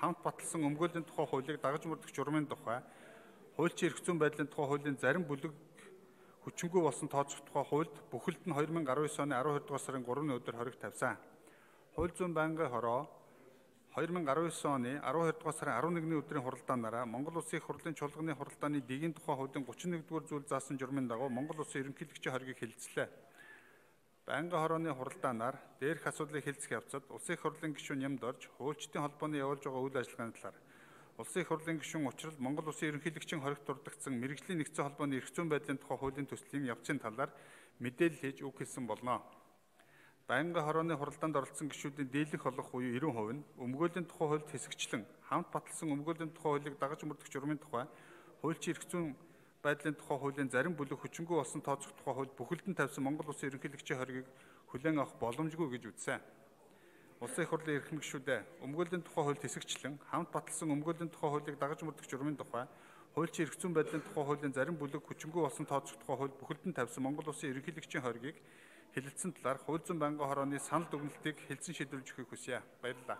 хамт баталсан өмгөөлийн тухай хуулийг дагаж мөрдөх журмын тухай, хуульчийн эрх зүйн байдлын тухай хуулийн зарим бүлэг хүчингүй болсон тооцох тухай хуульд бүхэлд нь 2019 оны 12 дугаар сарын 3-ны өдөр хориг тавьсан. Хууль зүйн байнгын хороо 2019 оны 12 дугаар сарын 11-ний өдрийн хуралдаанаараа Монгол Улсын хурлын чуулганы хуралдааны дэгийн тухай хуулийн 31-р зүйл заасан журмын дагуу Монгол Улсын ерөнхийлөгчийн хоргийг хэлэлцлээ. Байнгын хорооны хуралдаанаар дээрх асуудлыг хэлцэх явцад Улсын их хурлын гишүүн нямд орж хуульчдын холбооны явуулж байгаа үйл ажиллагааны талаар Улсын их хурлын гишүүн учрал Монгол Улсын ерөнхийлөгчийн хоригт дурдгдсан мэрэгжлийн нэгдсэн холбооны эрх зүйн байдлын тухай хуулийн төслийн явцын талаар мэдээлэл хийж үг хэлсэн болно. Байнгын хорооны хуралдаанд оролцсон гишүүдийн дийлэнх олох буюу 90% нь өмгөөлийн тухай хуульд хэсэгчлэн хамт баталсан өмгөөлийн тухай хуулийг дагаж мөрдөх журмын тухай хуульчийн эрх зүйн байдлын тухай хуулийн зарим бүлэг хүчингү болсон тооцох тухай хууль бүхэлд нь тавьсан Монгол Улсын ерөнхийлөгчийн хоргийг хүлээн авах боломжгүй гэж үзсэн. Улсын их хурлын эрхэм гишүүдээ өмгөөлийн тухай хуульд хэсэгчлэн хамт баталсан өмгөөлийн тухай хуулийг дагаж мөрдөх журмын тухай хуульчийн эрх зүйн байдлын тухай хуулийн зарим бүлэг хүчингү болсон тооцох тухай хууль бүхэлд нь тавьсан Монгол Улсын ерөнхийлөгчийн хоргийг хэлэлцсэн талаар хууль зүйн байнгын хорооны санал дүгнэлтийг хэлсэн шийдвэрлэж өгөхийг хүсье. Баярлалаа.